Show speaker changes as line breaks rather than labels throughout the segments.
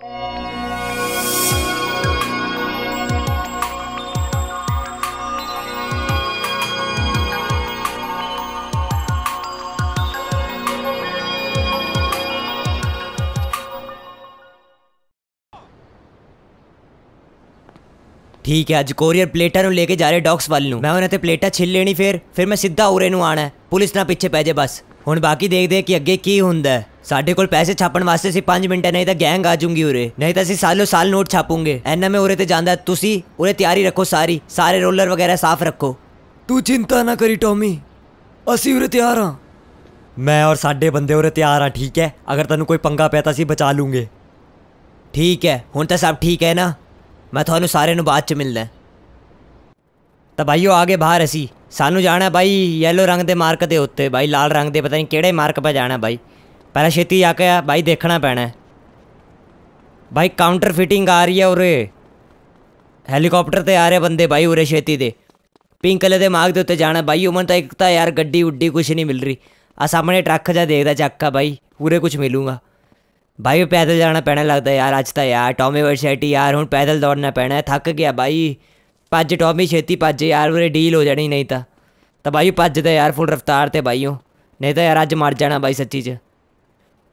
Thank you. ਅੱਜ courier ਪਲੇਟਾਂ ਨੂੰ ਲੈ ਕੇ ਜਾ ਰਹੇ ਡੌਕਸ ਵੱਲ ਨੂੰ ਮੈਂ ਉਹਨਾਂ ਤੇ ਪਲੇਟਾਂ ਛਿੱਲ ਲੈਣੀ ਫਿਰ ਫਿਰ ਮੈਂ ਸਿੱਧਾ ਉਰੇ ਨੂੰ ਆਣਾ ਹੈ। ਪੁਲਿਸ ਨਾ ਪਿੱਛੇ ਪੈ ਜੇ ਬਸ ਹੁਣ ਬਾਕੀ ਦੇਖਦੇ ਹਾਂ ਕਿ ਅੱਗੇ ਕੀ ਹੁੰਦਾ ਹੈ। ਸਾਡੇ ਕੋਲ ਪੈਸੇ ਛਾਪਣ ਵਾਸਤੇ ਸੀ 5 ਮਿੰਟ ਨਹੀਂ ਤਾਂ ਗੈਂਗ ਆ ਜੂਗੀ ਉਰੇ ਨਹੀਂ ਤਾਂ ਅਸੀਂ ਸਾਲੋ ਸਾਲ ਨੋਟ ਛਾਪੂਗੇ ਐਨਾ ਮੈਂ ਉਰੇ ਤੇ ਜਾਂਦਾ ਤੁਸੀਂ ਉਰੇ ਤਿਆਰੀ ਰੱਖੋ ਸਾਰੀ ਸਾਰੇ ਰੋਲਰ ਵਗੈਰਾ ਸਾਫ਼ ਰੱਖੋ
ਤੂੰ ਚਿੰਤਾ ਨਾ ਕਰੀ ਟੌਮੀ ਅਸੀਂ ਉਰੇ ਤਿਆਰ ਹਾਂ
ਮੈਂ ਔਰ ਸਾਡੇ ਬੰਦੇ ਉਰੇ ਤਿਆਰ ਆ ਠੀਕ ਹੈ ਅਗਰ ਤੈਨੂੰ ਕੋਈ ਪੰਗਾ ਪਿਆ ਤਾਂ ਅਸੀਂ ਬਚਾ ਲੂੰਗੇ ਠੀਕ ਹੈ ਹੁਣ ਤਾਂ ਸਭ ਠੀਕ ਹੈ ਨਾ ਮੈਂ ਤੁਹਾਨੂੰ ਸਾਰਿਆਂ ਨੂੰ ਬਾਅਦ ਚ ਮਿਲਦਾ ਤਾਂ ਭਾਈਓ ਆਗੇ ਬਾਹਰ ਅਸੀਂ ਸਾਨੂੰ ਜਾਣਾ ਬਾਈ ਯੈਲੋ ਰੰਗ ਦੇ ਮਾਰਕ ਦੇ ਉੱਤੇ ਬਾਈ ਲਾਲ ਰੰਗ ਦੇ ਪਤਾ ਨਹੀਂ ਕਿਹੜੇ ਮਾਰਕ 'ਤੇ ਜਾਣਾ ਬਾਈ ਪਹਿਲਾਂ ਛੇਤੀ ਜਾ ਕੇ ਆ ਬਾਈ ਦੇਖਣਾ ਪੈਣਾ ਹੈ। ਬਾਈ ਕਾਊਂਟਰ ਫਿਟਿੰਗ ਆ ਰਹੀ ਹੈ ਉਰੇ ਹੈਲੀਕਾਪਟਰ ਤੇ ਆ ਰਹੇ ਬੰਦੇ ਬਾਈ ਉਰੇ ਛੇਤੀ ਦੇ ਪਿੰਕ ਕਲਰ ਦੇ ਮਾਰਗ ਦੇ ਉੱਤੇ ਜਾਣਾ ਬਾਈ ਉਮਨ ਤਾਂ ਇੱਕ ਤਾਂ ਯਾਰ ਗੱਡੀ ਉੱਡੀ ਕੁਛ ਨਹੀਂ ਮਿਲ ਰਹੀ ਆ ਸਾਹਮਣੇ ਟਰੱਕ ਜਾ ਦੇਖਦਾ ਚੱਕਾ ਬਾਈ ਪੂਰੇ ਕੁਝ ਮਿਲੂਗਾ ਬਾਈ ਪੈਦਲ ਜਾਣਾ ਪੈਣਾ ਲੱਗਦਾ ਯਾਰ ਅੱਜ ਤਾਂ ਯਾਰ ਟੌਮੀ ਵਰਸਿਟੀ ਯਾਰ ਹੁਣ ਪੈਦਲ ਦੌੜਨਾ ਪੈਣਾ ਹੈ, ਥੱਕ ਗਿਆ ਬਾਈ ਭੱਜ ਟੌਮੀ ਛੇਤੀ ਭੱਜ ਯਾਰ ਉਰੇ ਡੀਲ ਹੋ ਜਾਣੀ ਨਹੀਂ ਤਾਂ ਤਾਂ ਬਾਈ ਭੱਜਦਾ ਯਾਰ ਫੁੱਲ ਰਫਤਾਰ ਤੇ ਬਾਈਓ ਨਹੀਂ ਤਾਂ ਯਾਰ ਅੱਜ ਮਰ ਜਾਣਾ ਬਾਈ ਸੱਚੀ 'ਚ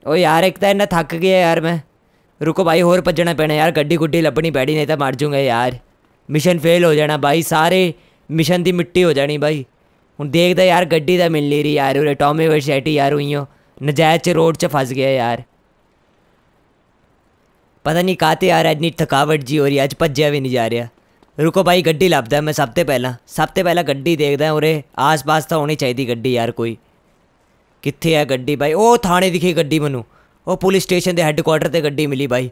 ਓ ਯਾਰ ਇੱਕ ਤਾਂ ਇੰਨਾ ਥੱਕ ਗਿਆ ਯਾਰ ਮੈਂ ਰੁਕੋ ਬਾਈ ਹੋਰ ਭੱਜਣਾ ਪੈਣਾ ਯਾਰ ਗੱਡੀ ਗੁੱਡੀ ਲੱਭਣੀ ਪੈਣੀ ਨਹੀਂ ਤਾਂ ਮਰ ਜਾਊਂਗਾ ਯਾਰ ਮਿਸ਼ਨ ਫੇਲ ਹੋ ਜਾਣਾ ਬਾਈ ਸਾਰੇ ਮਿਸ਼ਨ ਦੀ ਮਿੱਟੀ ਹੋ ਜਾਣੀ ਬਾਈ ਹੁਣ ਦੇਖਦਾ ਯਾਰ ਗੱਡੀ ਤਾਂ ਮਿਲ ਨਹੀਂ ਰਹੀ ਯਾਰ ਉਰੇ ਟੌਮੀ ਵਰਸਿਟੀ ਯਾਰ ਉਈਓ ਨਜਾਇਜ਼ ਚ ਰੋਡ 'ਚ ਫਸ ਗਿਆ ਯਾਰ ਪਤਾ ਨਹੀਂ ਕਾਤੇ ਯਾਰ ਇੰਨੀ ਥਕਾਵਟ ਜੀ ਹੋ ਰਹੀ ਹੈ, ਅੱਜ ਭੱਜਿਆ ਵੀ ਨਹੀਂ ਜਾ ਰਿਹਾ। ਰੁਕੋ ਭਾਈ ਗੱਡੀ ਲੱਭਦਾ ਮੈਂ ਸਭ ਤੋਂ ਪਹਿਲਾਂ। ਸਭ ਤੋਂ ਪਹਿਲਾਂ ਗੱਡੀ ਦੇਖਦਾ ਉਰੇ ਆਸ-ਪਾਸ ਤਾਂ ਹੋਣੀ ਚਾਹੀਦੀ ਗੱਡੀ ਯਾਰ ਕੋਈ। ਕਿੱਥੇ ਆ ਗੱਡੀ ਬਾਈ ਉਹ ਥਾਣੇ ਦਿਖੀ ਗੱਡੀ ਮੈਨੂੰ। ਉਹ ਪੁਲਿਸ ਸਟੇਸ਼ਨ ਦੇ ਹੈੱਡਕੁਆਟਰ ਤੇ ਗੱਡੀ ਮਿਲੀ ਬਾਈ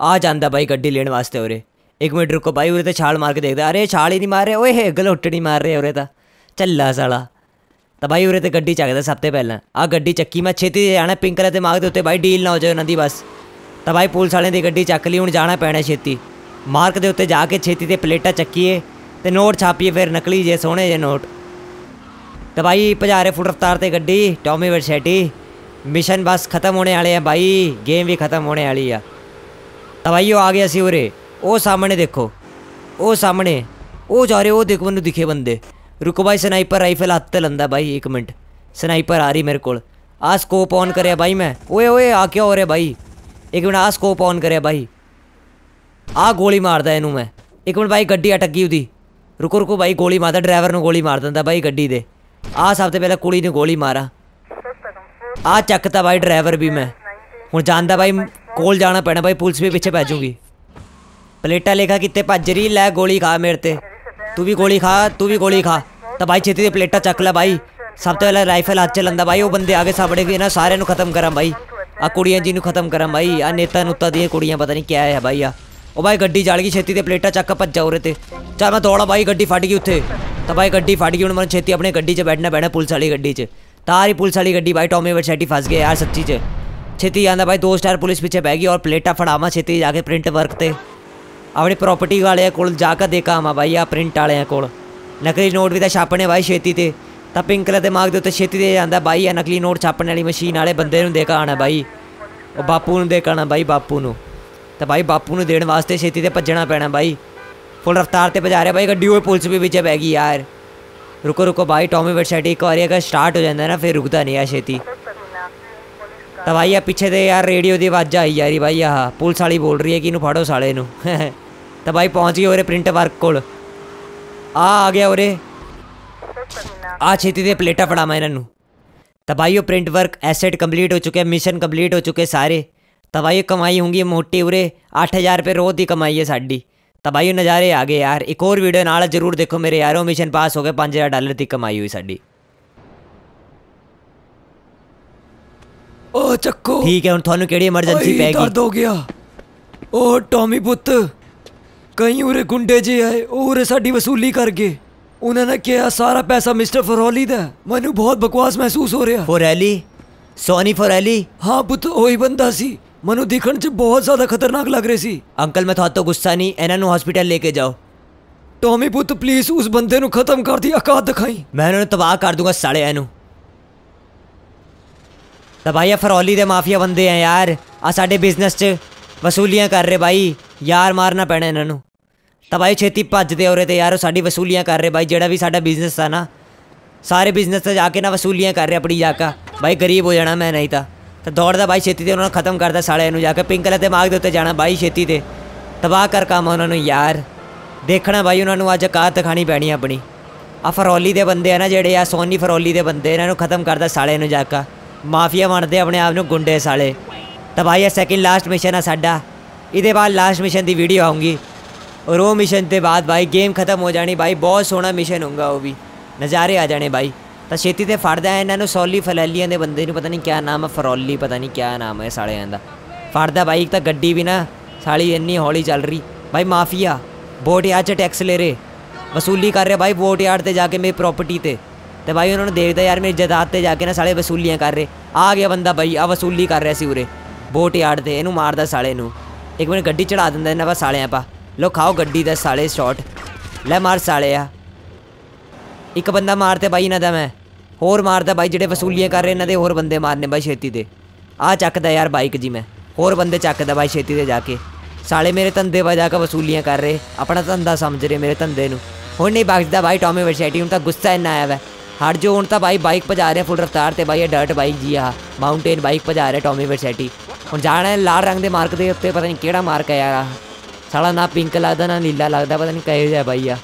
ਆ ਜਾਂਦਾ ਬਾਈ ਗੱਡੀ ਲੈਣ ਵਾਸਤੇ ਉਰੇ। ਇੱਕ ਮਿੰਟ ਰੁਕੋ ਬਾਈ ਉਰੇ ਤੇ ਛਾਲ ਮਾਰ ਕੇ ਦੇਖਦਾ ਅਰੇ ਛਾਲ ਹੀ ਨਹੀਂ ਮਾਰ ਰਿਹਾ। ਓਏ ਹੈ ਗਲੋਟਣੀ ਮਾਰ ਰਿਹਾ ਉਰੇ ਤਾਂ। ਚੱਲਾ ਸਾਲਾ। ਤਾਂ ਬਾਈ ਉਰੇ ਤੇ ਗੱਡੀ ਚੱਕਦਾ ਸਭ ਤੋਂ ਪਹਿਲਾਂ। ਆ ਗੱਡੀ ਚੱਕੀ ਮੈਂ ਛੇਤੀ ਜਾਣਾ ਪਿੰਕ ਕਲਰ ਦੇ ਮਾਰਗ ਦੇ ਉੱਤੇ ਬਾਈ ਡੀਲ ਨਾ ਹੋ ਜਾਏ ਉਹਨਾਂ ਦੀ ਬਸ। ਤਾਂ ਬਾਈ ਪੁਲਿਸ ਵਾਲਿਆਂ ਦੀ ਗੱਡੀ ਚੱਕ ਲਈ ਹੁਣ ਜਾਣਾ ਪੈਣਾ ਛੇਤੀ ਮਾਰਕ ਦੇ ਉੱਤੇ ਜਾ ਕੇ ਛੇਤੀ ਤੇ ਪਲੇਟਾਂ ਚੱਕੀਏ ਤੇ ਨੋਟ ਛਾਪੀਏ ਫਿਰ ਨਕਲੀ ਜੇ ਸੋਹਣੇ ਜੇ ਨੋਟ ਤਾਂ ਬਾਈ ਭਜਾਰੇ ਫੁੱਟ ਰਫਤਾਰ ਤੇ ਗੱਡੀ ਟੌਮੀ ਵਰਸੈਟੀ ਮਿਸ਼ਨ ਬਸ ਖਤਮ ਹੋਣੇ ਵਾਲੇ ਆ ਬਾਈ ਗੇਮ ਵੀ ਖਤਮ ਹੋਣੇ ਵਾਲੀ ਆ ਤਾਂ ਬਾਈ ਉਹ ਆ ਗਿਆ ਸੀ ਉਰੇ ਉਹ ਸਾਹਮਣੇ ਦੇਖੋ ਉਹ ਸਾਹਮਣੇ ਉਹ ਜਾ ਰਹੇ ਉਹ ਦੇਖੋ ਮੈਨੂੰ ਦਿਖੇ ਬੰਦੇ ਰੁਕੋ ਬਾਈ ਸਨਾਈਪਰ ਰਾਈਫਲ ਹੱਥ ਤੇ ਲੰਦਾ ਬਾਈ ਇੱਕ ਮਿੰਟ ਸਨਾਈਪਰ ਆ ਰਹੀ ਮੇਰੇ ਕੋਲ ਆ ਸਕੋਪ ਔਨ ਕਰਿਆ ਬਾਈ ਮੈਂ ਓਏ ਓਏ ਆ ਕਿਆ ਹੋ ਰਿਹਾ ਬਾਈ ਇੱਕ ਮਿੰਟ ਆ ਸਕੋਪ ਔਨ ਕਰਿਆ ਬਾਈ ਆ ਗੋਲੀ ਮਾਰਦਾ ਇਹਨੂੰ ਮੈਂ ਇੱਕ ਮਿੰਟ ਬਾਈ ਗੱਡੀ ਅਟਕ ਗਈ ਉਹਦੀ ਰੁਕੋ ਰੁਕੋ ਬਾਈ ਗੋਲੀ ਮਾਰਦਾ ਡਰਾਈਵਰ ਨੂੰ ਗੋਲੀ ਮਾਰ ਦਿੰਦਾ ਬਾਈ ਗੱਡੀ ਦੇ ਆ ਸਭ ਤੋਂ ਪਹਿਲਾਂ ਕੁੜੀ ਨੂੰ ਗੋਲੀ ਮਾਰਾ ਆ ਚੱਕਤਾ ਬਾਈ ਡਰਾਈਵਰ ਵੀ ਮੈਂ ਹੁਣ ਜਾਂਦਾ ਬਾਈ ਕੋਲ ਜਾਣਾ ਪੈਣਾ ਬਾਈ ਪੁਲਿਸ ਵੀ ਪਿੱਛੇ ਪੈ ਜਾਊਗੀ ਪਲੇਟਾ ਲੇਖਾ ਕਿੱਥੇ ਭੱਜ ਰਹੀ ਲੈ ਗੋਲੀ ਖਾ ਮੇਰੇ ਤੇ ਤੂੰ ਵੀ ਗੋਲੀ ਖਾ ਤੂੰ ਵੀ ਗੋਲੀ ਖਾ ਤਾਂ ਬਾਈ ਛੇਤੀ ਦੇ ਪਲੇਟਾ ਚੱਕ ਲੈ ਬਾਈ ਸਭ ਤੋਂ ਪਹਿਲਾਂ ਰਾਈਫਲ ਹੱਥ ਚ ਲੰਦਾ ਬਾਈ ਉਹ ਬੰਦੇ ਆਗੇ ਸਾਹਮਣੇ ਵੀ ਇਹਨਾਂ ਸਾਰਿਆਂ ਨੂੰ ਖਤਮ ਕਰਾਂ ਬਾਈ ਆ ਕੁੜੀਆਂ ਜੀ ਨੂੰ ਖਤਮ ਕਰਾਂ ਬਾਈ ਆ ਨੇਤਾ ਨੁੱਤਾ ਦੀਆਂ ਕੁੜੀਆਂ ਪਤਾ ਨਹੀਂ ਕਿਆ ਹੈ ਬਾਈ ਆ ਉਹ ਬਾਈ ਗੱਡੀ ਜਲ ਗਈ ਛੇਤੀ ਤੇ ਪਲੇਟਾ ਚੱਕ ਭੱਜਾ ਉਰੇ ਤੇ ਚੱਲ ਮੈਂ ਦੌੜਾ ਬਾਈ ਗੱਡੀ ਫਟ ਗਈ ਉੱਥੇ ਤਾਂ ਬਾਈ ਗੱਡੀ ਫਟ ਗਈ ਹੁਣ ਮੈਨੂੰ ਛੇਤੀ ਆਪਣੇ ਗੱਡੀ 'ਚ ਬੈਠਣਾ ਪੈਣਾ ਪੁਲਿਸ ਵਾਲੀ ਗੱਡੀ 'ਚ ਤਾਰੀ ਪੁਲਿਸ ਵਾਲੀ ਗੱਡੀ ਬਾਈ ਟੌਮੀ ਵਰਸੈਟੀ ਫਸ ਗਏ ਯਾਰ ਸੱਚੀ 'ਚ ਛੇਤੀ ਜਾਂਦਾ ਬਾਈ ਦੋ ਸਟਾਰ ਪੁਲਿਸ ਪਿੱਛੇ ਬਹਿ ਗਈ ਔਰ ਪਲੇਟਾ ਫੜਾਵਾਂ ਛੇਤੀ ਜਾ ਕੇ ਪ੍ਰਿੰਟ ਵਰਕ ਤੇ ਆਪਣੀ ਪ੍ਰਾਪਰਟੀ ਵਾਲਿਆਂ ਕੋਲ ਜਾ ਕੇ ਦੇਖਾ ਆਵਾਂ ਬਾਈ ਆ ਪ੍ਰਿੰਟ ਵਾਲਿਆਂ ਕੋਲ ਨਕਲੀ ਨੋਟ ਵੀ ਤਾਂ ਛਾਪਣੇ ਬਾਈ ਛੇਤੀ ਤੇ ਤਾਂ ਪਿੰਕ ਕਲਰ ਦੇ ਮਾਰਗ ਦੇ ਉੱਤੇ ਛੇਤੀ ਤੇ ਜਾਂਦਾ ਬਾਈ ਆ ਨਕਲੀ ਨੋਟ ਛਾਪਣ ਵਾਲੀ ਮਸ਼ੀਨ ਵਾਲੇ ਬੰਦੇ ਨੂੰ ਦੇਖਾ ਆਣਾ ਬਾਈ ਉਹ ਬਾਪੂ ਨੂੰ ਦੇਖਣਾ ਬਾਈ ਬਾਪੂ ਨੂੰ ਤਾਂ ਬਾਈ ਬਾਪੂ ਨੂੰ ਦੇਣ ਵਾਸਤੇ ਛੇਤੀ ਤੇ ਭੱਜਣਾ ਪੈਣਾ ਬਾਈ ਫੁੱਲ ਰਫਤਾਰ ਤੇ ਭਜਾ ਰਿਹਾ ਬਾਈ ਗੱਡੀ ਉਹ ਪੁਲਿਸ ਵੀ ਵਿੱਚ ਬਹਿ ਗਈ ਯਾਰ ਰੁਕੋ ਰੁਕੋ ਬਾਈ ਟੌਮੀ ਵਰਸੈਟੀ ਇੱਕ ਵਾਰੀ ਅਗਰ ਸਟਾਰਟ ਹੋ ਜਾਂਦਾ ਨਾ ਫਿਰ ਰੁਕਦਾ ਨਹੀਂ ਆ ਛੇਤੀ ਤਾਂ ਬਾਈ ਆ ਪਿੱਛੇ ਤੇ ਯਾਰ ਰੇਡੀਓ ਦੀ ਆਵਾਜ਼ ਆਈ ਜਾ ਰਹੀ ਬਾਈ ਆਹ ਪੁਲਿਸ ਵਾਲੀ ਬੋਲ ਰਹੀ ਹੈ ਕਿ ਇਹਨੂੰ ਫੜੋ ਸਾਲੇ ਨੂੰ ਤਾਂ ਬਾਈ ਪਹੁੰਚ ਗਏ ਉਰੇ ਪ੍ਰਿੰਟ ਵਰਕ ਕੋਲ ਆ ਆ ਗਿਆ ਉਰੇ आ छेती थे प्लेटा मैं इन्हू तबाही प्रिंट वर्क एसेट कंप्लीट हो चुके हैं मिशन कंप्लीट हो चुके सारे। तबाही कमाई होंगी मोटी उरे अठ हज़ार रुपये रोज की कमाई है साड़ी। तबाही नज़ारे आ गए यार। एक और वीडियो नाल ज़रूर देखो मेरे यारों मिशन पास हो गए पाँच हज़ार डालर की कमाई हुई साड़ी। ओ ठीक है
हूँ के
एमरजेंसी इमरजेंसी गई। दर्द हो गया।
ओ
टॉमी पुत
कहीं उरे गुंडे जी आए उरे साड़ी वसूली कर गए ਆਏ ਉਹ ਉਰੇ ਸਾਡੀ ਵਸੂਲੀ ਕਰ ਗਏ ਉਹਨਾਂ ਨੇ ਕਿਹਾ ਸਾਰਾ ਪੈਸਾ ਮਿਸਟਰ ਫਰੋਲੀ ਦਾ ਹੈ। ਮੈਨੂੰ ਬਹੁਤ ਬਕਵਾਸ ਮਹਿਸੂਸ ਹੋ ਰਿਹਾ
ਫੋਰੈਲੀ ਸੋਨੀ ਫੋਰੈਲੀ
ਹਾਂ ਪੁੱਤ ਉਹੀ ਬੰਦਾ ਸੀ ਮੈਨੂੰ ਦਿਖਣ 'ਚ ਬਹੁਤ ਜ਼ਿਆਦਾ ਖਤਰਨਾਕ ਲੱਗ ਰਹੇ ਸੀ
ਅੰਕਲ ਮੈਂ ਤੁਹਾਡੇ ਤੋਂ ਗੁੱਸਾ ਨਹੀਂ ਇਹਨਾਂ ਨੂੰ ਹਸਪੀਟਲ ਲੈ ਕੇ ਜਾਓ
ਟੌਮੀ ਪੁੱਤ ਪਲੀਜ਼ ਉਸ ਬੰਦੇ ਨੂੰ ਖਤਮ ਕਰ ਦੀ ਔਕਾਤ ਦਿਖਾਈ
ਮੈਂ ਇਹਨਾਂ ਨੂੰ ਤਬਾਹ ਕਰ ਦੂੰਗਾ ਸਾਲਿਆਂ ਨੂੰ ਤਾਂ ਭਾਈ ਇਹ ਫਰੌਲੀ ਦੇ ਮਾਫੀਆ ਬੰਦੇ ਆ ਯਾਰ ਆ ਸਾਡੇ ਬਿਜ਼ਨਸ 'ਚ ਵਸੂਲੀਆਂ ਕਰ ਰਹੇ ਬਾਈ ਯਾਰ ਮਾਰਨਾ ਪੈਣਾ ਇਹਨਾਂ ਨੂੰ ਤਾਂ ਬਾਈ ਛੇਤੀ ਭੱਜਦੇ ਔਰੇ ਤੇ ਯਾਰ ਉਹ ਸਾਡੀ ਵਸੂਲੀਆਂ ਕਰ ਰਹੇ ਬਾਈ ਜਿਹੜਾ ਵੀ ਸਾਡਾ ਬਿਜ਼ਨਸ ਆ ਨਾ ਸਾਰੇ ਬਿਜ਼ਨਸ ਤੇ ਜਾ ਕੇ ਨਾ ਵਸੂਲੀਆਂ ਕਰ ਰਹੇ ਆਪਣੀ ਜਾਕਾ ਬਾਈ ਗਰੀਬ ਹੋ ਜਾਣਾ ਮੈਂ ਨਹੀਂ ਤਾਂ ਤਾਂ ਦੌੜਦਾ ਬਾਈ ਛੇਤੀ ਤੇ ਉਹਨਾਂ ਨੂੰ ਖਤਮ ਕਰਦਾ ਸਾਲਿਆਂ ਨੂੰ ਜਾ ਕੇ ਪਿੰਕ ਵਾਲੇ ਦਿਮਾਗ ਦੇ ਉੱਤੇ ਜਾਣਾ ਬਾਈ ਛੇਤੀ ਤੇ ਤਬਾਹ ਕਰ ਕੰਮ ਉਹਨਾਂ ਨੂੰ ਯਾਰ ਦੇਖਣਾ ਬਾਈ ਉਹਨਾਂ ਨੂੰ ਅੱਜ ਕਾਰ ਦਿਖਾਣੀ ਪੈਣੀ ਆਪਣੀ ਆ ਫਰੌਲੀ ਦੇ ਬੰਦੇ ਆ ਨਾ ਜਿਹੜੇ ਆ ਸੋਨੀ ਫਰੌਲੀ ਦੇ ਬੰਦੇ ਇਹਨਾਂ ਨੂੰ ਖਤਮ ਕਰਦਾ ਸਾਲੇ ਨੂੰ ਜਾਕਾ ਮਾਫੀਆ ਬਣਦੇ ਆਪਣੇ ਆਪ ਨੂੰ ਗੁੰਡੇ ਸਾਲੇ ਤਾਂ ਭਾਈ ਇਹ ਸੈਕਿੰਡ ਲਾਸਟ ਮਿਸ਼ਨ ਆ ਸਾਡਾ ਇਹਦੇ ਬਾਅਦ ਲਾਸਟ ਮਿਸ਼ਨ ਦੀ ਵੀਡੀਓ ਆਉਂਗੀ ਔਰ ਉਹ ਮਿਸ਼ਨ ਦੇ ਬਾਅਦ ਭਾਈ ਗੇਮ ਖਤਮ ਹੋ ਜਾਣੀ ਭਾਈ ਬਹੁਤ ਸੋਹਣਾ ਮਿਸ਼ਨ ਹੋਊਗਾ ਉਹ ਵੀ ਨਜ਼ਾਰੇ ਆ ਜਾਣੇ ਭਾਈ ਤਾਂ ਛੇਤੀ ਤੇ ਫੜਦਾ ਹੈ ਇਹਨਾਂ ਨੂੰ ਸੌਲੀ ਫਲੈਲੀਆਂ ਦੇ ਬੰਦੇ ਨੂੰ ਪਤਾ ਨਹੀਂ ਕਿਆ ਨਾਮ ਹੈ ਫਰੌਲੀ ਪਤਾ ਨਹੀਂ ਕਿਆ ਨਾਮ ਹੈ ਸਾਲਿਆਂ ਦਾ ਫੜਦਾ ਭਾਈ ਇੱਕ ਤਾਂ ਗੱਡੀ ਵੀ ਨਾ ਸਾਲੀ ਇੰਨੀ ਹੌਲੀ ਚੱਲ ਰਹੀ ਭਾਈ ਮਾਫੀਆ ਬੋਟ ਯਾਰ ਚ ਟੈਕਸ ਲੈ ਰਹੇ ਵਸੂਲੀ ਕਰ ਰਿਹਾ ਭਾਈ ਬੋਟ ਯਾਰਡ ਤੇ ਜਾ ਕੇ ਮੇਰੀ ਪ੍ਰਾਪਰਟੀ ਤੇ ਤੇ ਭਾਈ ਉਹਨਾਂ ਨੂੰ ਦੇਖਦਾ ਯਾਰ ਮੇਰੀ ਜਾਇਦਾਦ ਤੇ ਜਾ ਕੇ ਨਾ ਸਾਲੇ ਵਸੂਲੀਆਂ ਕਰ ਰਹੇ ਆ ਗਿਆ ਬੰਦਾ ਭਾਈ ਆ ਵਸੂਲੀ ਕਰ ਰਿਹਾ ਸੀ ਉਰੇ ਬੋਟ ਯਾਰਡ ਤੇ ਇਹਨੂੰ ਮਾਰਦਾ ਸਾਲੇ ਨੂੰ ਇੱਕ ਮਿੰਟ ਗੱਡੀ ਚੜਾ ਦਿੰਦਾ ਇਹਨਾਂ ਬਾ ਸਾਲਿਆਂ ਪਾ ਲੋ ਖਾਓ ਗੱਡੀ ਦਾ ਸਾਲੇ ਸ਼ਾਟ ਲੈ ਮਾਰ ਸਾਲਿਆ ਇੱਕ ਬੰਦਾ ਮਾਰ ਮਾਰਤੇ ਬਾਈ ਇਹਨਾਂ ਦਾ ਮੈਂ। ਹੋਰ ਮਾਰਦਾ ਬਾਈ ਜਿਹੜੇ ਵਸੂਲੀਆਂ ਕਰ ਰਹੇ ਇਹਨਾਂ ਦੇ, ਹੋਰ ਬੰਦੇ ਮਾਰਨੇ ਬਾਈ ਛੇਤੀ ਤੇ ਆ ਚੱਕਦਾ ਯਾਰ ਬਾਈਕ ਜੀ ਮੈਂ। ਹੋਰ ਬੰਦੇ ਚੱਕਦਾ ਬਾਈ ਛੇਤੀ ਤੇ ਜਾ ਕੇ। ਸਾਲੇ ਮੇਰੇ ਧੰਦੇ ਵਜਾ ਕੇ ਵਸੂਲੀਆਂ ਕਰ ਰਹੇ। ਆਪਣਾ ਧੰਦਾ ਸਮਝ ਰਹੇ ਮੇਰੇ ਧੰਦੇ ਨੂੰ। ਹੁਣ ਨਹੀਂ ਬਖਸ਼ਦਾ ਬਾਈ ਟੌਮੀ ਵਰਸੈਟੀ ਹੁਣ ਤਾਂ ਗੁੱਸਾ ਇੰਨਾ ਆਇਆ ਵਾ। ਹਟ ਜੋ ਹੁਣ ਤਾਂ ਬਾਈ ਬਾਈਕ ਭਜਾ ਰਿਹਾ ਫੁੱਲ ਰਫਤਾਰ ਤੇ ਬਾਈ ਇਹ ਡਰਟ ਬਾਈਕ ਜੀ ਆ। ਮਾਊਂਟੇਨ ਬਾਈਕ ਭਜਾ ਰਿਹਾ ਟੌਮੀ ਵਰਸੈਟੀ ਹੁਣ ਜਾਣਾ ਲਾਲ ਰੰਗ ਦੇ ਮਾਰਕ ਦੇ ਉੱਤੇ, ਪਤਾ ਨਹੀਂ ਕਿਹੜਾ ਮਾਰਕ ਹੈ ਯਾਰ ਆਹ। ਸਾਲਾ ਨਾ ਪਿੰਕ ਲੱਗਦਾ, ਨਾ ਨੀਲਾ ਲੱਗਦਾ, ਪਤਾ ਨਹੀਂ ਕਿਹੋ ਜਿਹਾ ਬਾਈ ਆ।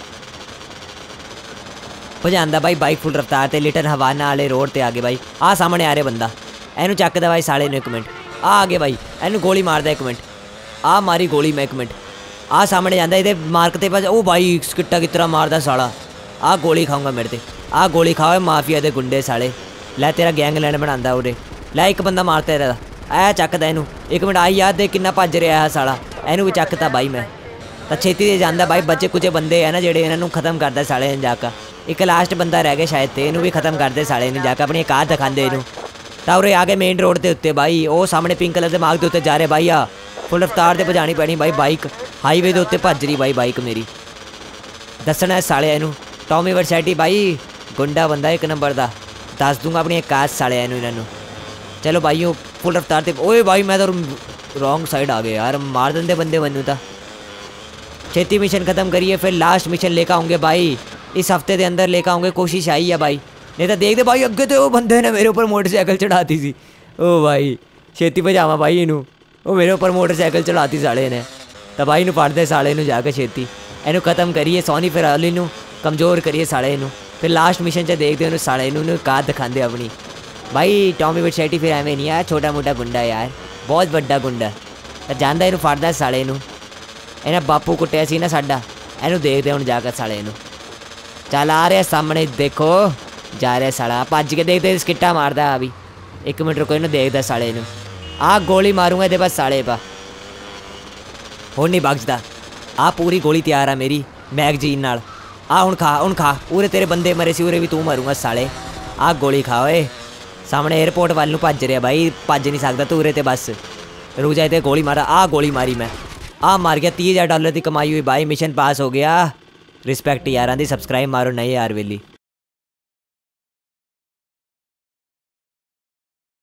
ਭਜਾਂਦਾ ਬਾਈ ਬਾਈਕ ਫੁੱਲ ਰਫਤਾਰ ਤੇ ਲਿਟਨ ਹਵਾਨਾ ਵਾਲੇ ਰੋਡ ਤੇ ਆ ਗਏ ਬਾਈ। ਆ ਸਾਹਮਣੇ ਆ ਰਿਹਾ ਬੰਦਾ। ਇਹਨੂੰ ਚੱਕਦਾ ਬਾਈ ਸਾਲੇ ਨੂੰ ਇੱਕ ਮਿੰਟ। ਆ ਆ ਗਏ ਬਾਈ। ਇਹਨੂੰ ਗੋਲੀ ਮਾਰਦਾ ਇੱਕ ਮਿੰਟ। ਆ ਮਾਰੀ ਗੋਲੀ ਮੈਂ ਇੱਕ ਮਿੰਟ। ਆ ਸਾਹਮਣੇ ਜਾਂਦਾ, ਇਹਦੇ ਮਾਰਕ ਤੇ ਬਸ ਉਹ ਬਾਈ ਸਕਿੱਟਾ ਕਿਸ ਮਾਰਦਾ ਸਾਲਾ। ਆ ਗੋਲੀ ਖਾਊਂਗਾ ਮੇਰੇ ਤੇ। ਆ ਗੋਲੀ ਖਾਵੇ ਮਾਫੀਆ ਦੇ ਗੁੰਡੇ ਸਾਲੇ। ਲੈ ਤੇਰਾ ਗੈਂਗਲੈਂਡ ਬਣਾਉਂਦਾ ਉਹਦੇ ਲੈ ਇੱਕ ਬੰਦਾ ਮਾਰਤਾ ਇਹਦਾ। ਐ ਚੱਕਦਾ ਇਹਨੂੰ। ਇੱਕ ਮਿੰਟ ਆਈ ਯਾਦ ਦੇ ਕਿੰਨਾ ਭੱਜ ਰਿਹਾ ਹੈ ਸਾਲਾ। ਇਹਨੂੰ ਵੀ ਚੱਕਤਾ ਬਾਈ ਮੈਂ। ਤਾਂ ਛੇਤੀ ਦੇ ਜਾਂਦਾ ਬਾਈ, ਬੱਚੇ ਕੁਝੇ ਬੰਦੇ ਆ ਨਾ ਜਿਹੜੇ ਇਹਨਾਂ ਨੂੰ ਖਤਮ ਕਰਦਾ ਸਾਲੇ ਨੂੰ ਜਾ ਕੇ। ਇੱਕ ਲਾਸਟ ਬੰਦਾ ਰਹਿ ਗਿਆ ਸ਼ਾਇਦ ਤੇ, ਇਹਨੂੰ ਵੀ ਖਤਮ ਕਰਦੇ ਸਾਲੇ ਨੂੰ ਜਾ ਕੇ, ਆਪਣੀ ਕਾਰ ਦਿਖਾਉਂਦੇ ਇਹਨੂੰ। ਤਾਂ ਉਰੇ ਆ ਕੇ ਮੇਨ ਰੋਡ ਦੇ ਉੱਤੇ ਬਾਈ, ਉਹ ਸਾਹਮਣੇ ਪਿੰਕ ਕਲਰ ਦੇ ਮਾਰਗ ਦੇ ਉੱਤੇ ਜਾ ਰਿਹਾ ਬਾਈ ਆ। ਫੁੱਲ ਰਫਤਾਰ ਤੇ ਭਜਾਣੀ ਪੈਣੀ ਬਾਈ ਬਾਈਕ ਹਾਈਵੇ ਦੇ ਉੱਤੇ ਭੱਜ ਰਹੀ ਬਾਈ ਬਾਈਕ ਮੇਰੀ। ਦੱਸਣਾ ਹੈ ਸਾਲਿਆਂ ਨੂੰ ਟੌਮੀ ਵਰਸੈਟੀ ਬਾਈ, ਗੁੰਡਾ ਬੰਦਾ ਇੱਕ ਨੰਬਰ ਦਾ। ਦੱਸ ਦੂੰਗਾ ਆਪਣੀ ਕਾਰ ਸਾਲਿਆਂ ਨੂੰ ਇਹਨਾਂ ਨੂੰ। ਚਲੋ ਭਾਈ ਉਹ ਫੁੱਲ ਰਫਤਾਰ ਤੇ, ਓਏ ਬਾਈ, ਮੈਂ ਤਾਂ रॉन्ग साइड आ गए यार। मार देते बंदे बनू था खेती मिशन ख़त्म करिए, फिर लास्ट मिशन लेकर आऊँगे भाई। इस हफ़्ते के अंदर लेकर आऊँगे, कोशिश आई है भाई। नहीं तो देख दे भाई अगे तो वो बंदे ने मेरे ऊपर मोटरसाइकिल चढ़ाती थी। ओ भाई छेती पे जावा भाई इनू। वो मेरे ऊपर मोटरसाइकिल चढ़ाती साड़े ने। तो भाई इनू पाटते साढ़े नू जाके खेती एनू ख़त्म करिए, सोनी फिर अली कमज़ोर करिए साड़े नू फिर लास्ट मिशन से देखते उन्होंने साढ़े नू कार दिखाते अपनी। भाई टॉमी बट शेट्टी फिर एवं नहीं यार छोटा मोटा गुंडा यार। ਬਹੁਤ ਵੱਡਾ ਗੁੰਡਾ ਤਾਂ ਜਾਂਦਾ ਇਹਨੂੰ ਫੜਦਾ ਸਾਲੇ ਨੂੰ ਇਹਨਾਂ ਬਾਪੂ ਕੁੱਟਿਆ ਸੀ ਨਾ ਸਾਡਾ ਇਹਨੂੰ ਦੇਖਦੇ ਹੁਣ ਜਾ ਕੇ ਸਾਲੇ ਨੂੰ ਚੱਲ ਆ ਰਿਹਾ ਸਾਹਮਣੇ ਦੇਖੋ ਜਾ ਰਿਹਾ ਸਾਲਾ ਭੱਜ ਕੇ ਦੇਖਦੇ ਸਕਿੱਟਾ ਮਾਰਦਾ ਆ ਵੀ ਇੱਕ ਮਿੰਟ ਰੁਕੋ ਇਹਨੂੰ ਦੇਖਦਾ ਸਾਲੇ ਨੂੰ ਆ ਗੋਲੀ ਮਾਰੂੰਗਾ ਇਹਦੇ ਬਸ ਸਾਲੇ ਪਾ ਹੁਣ ਨਹੀਂ ਬਖਸ਼ਦਾ ਆ ਪੂਰੀ ਗੋਲੀ ਤਿਆਰ ਆ ਮੇਰੀ ਮੈਗਜ਼ੀਨ ਨਾਲ ਆ ਹੁਣ ਖਾ ਹੁਣ ਖਾ ਉਰੇ ਤੇਰੇ ਬੰਦੇ ਮਰੇ ਸੀ ਉਰੇ ਵੀ ਤੂੰ ਮਾਰੂੰਗਾ ਸਾਲੇ ਆ ਗੋਲੀ ਖਾ ਓਏ ਸਾਹਮਣੇ 에어ਪੋਰਟ ਵੱਲ ਨੂੰ ਭੱਜ ਰਿਹਾ ਬਾਈ ਭੱਜ ਨਹੀਂ ਸਕਦਾ ਤੂੰ ਉਰੇ ਤੇ ਬਸ ਰੁਕ ਜਾ ਤੇ ਗੋਲੀ ਮਾਰਾ ਆ ਗੋਲੀ ਮਾਰੀ ਮੈਂ ਆ ਮਾਰ ਗਿਆ 30000 ਡਾਲਰ ਦੀ ਕਮਾਈ ਹੋਈ ਬਾਈ ਮਿਸ਼ਨ ਪਾਸ ਹੋ ਗਿਆ ਰਿਸਪੈਕਟ ਯਾਰਾਂ ਦੀ ਸਬਸਕ੍ਰਾਈਬ ਮਾਰੋ ਨਹੀਂ ਯਾਰ ਵੇਲੀ